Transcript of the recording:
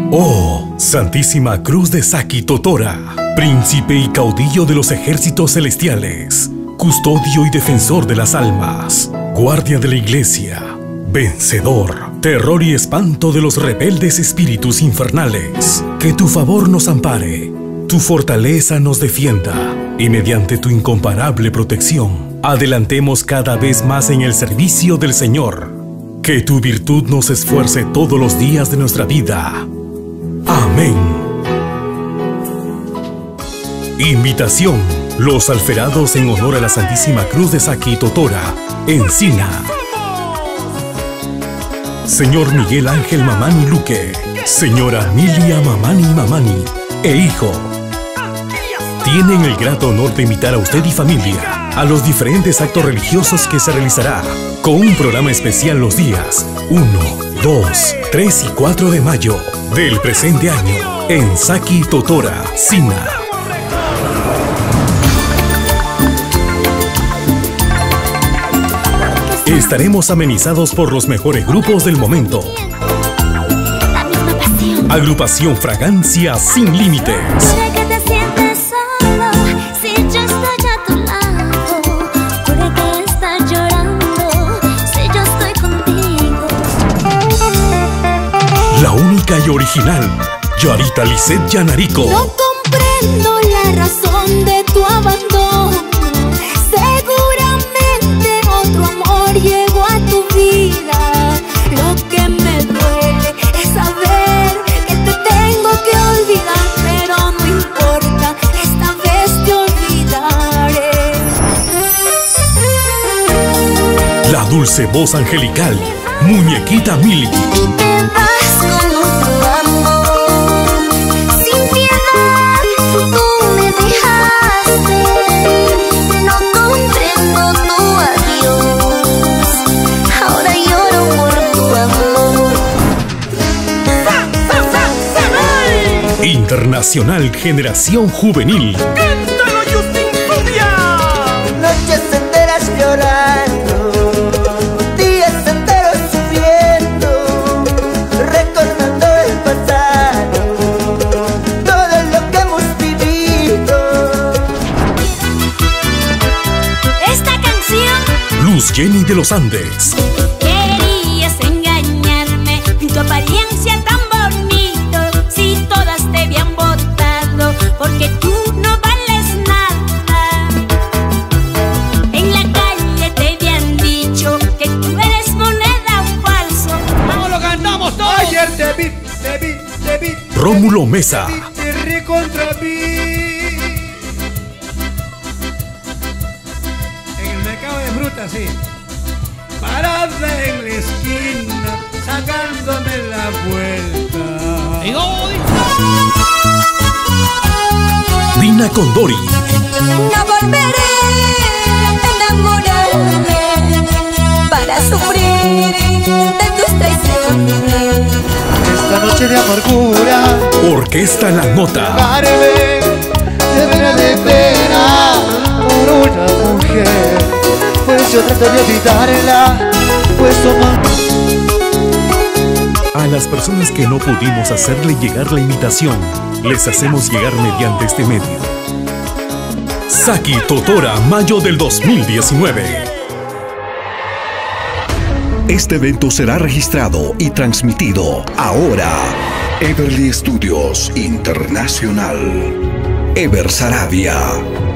Oh, Santísima Cruz de Saki Totora, príncipe y caudillo de los ejércitos celestiales, custodio y defensor de las almas, guardia de la iglesia, vencedor, terror y espanto de los rebeldes espíritus infernales, que tu favor nos ampare, tu fortaleza nos defienda, y mediante tu incomparable protección, adelantemos cada vez más en el servicio del Señor. Que tu virtud nos esfuerce todos los días de nuestra vida. Amén. Invitación. Los alferados en honor a la Santísima Cruz de Saki Totora, Encina. Señor Miguel Ángel Mamani Luque, señora Milia Mamani Mamani e hijo. Tienen el grato honor de invitar a usted y familia a los diferentes actos religiosos que se realizará con un programa especial los días 1, 2, 3 y 4 de mayo del presente año en Saki Totora, Sina. Estaremos amenizados por los mejores grupos del momento. Agrupación Fragancia Sin Límites. Única y original. Yarita Lisset Yanarico. No comprendo la razón de tu abandono. Seguramente otro amor llegó a tu vida. Lo que me duele es saber que te tengo que olvidar, pero no importa, esta vez te olvidaré. La dulce voz angelical. Muñequita Mili. Internacional Generación Juvenil. Noches enteras llorando, días enteros sufriendo, recordando el pasado, todo lo que hemos vivido. Esta canción Luz Jenny de los Andes. Rómulo Mesa. Te rí contra mí. En el mercado de frutas, sí. Parada en la esquina, sacándome la vuelta. Dina Condori. Noche de amargura, Orquesta La Nota. De pena por una mujer, pues yo trato de olvidarla, pues A las personas que no pudimos hacerle llegar la invitación, les hacemos llegar mediante este medio. Saki Totora, mayo del 2019. Este evento será registrado y transmitido ahora. Everly Studios Internacional. Ever Sarabia.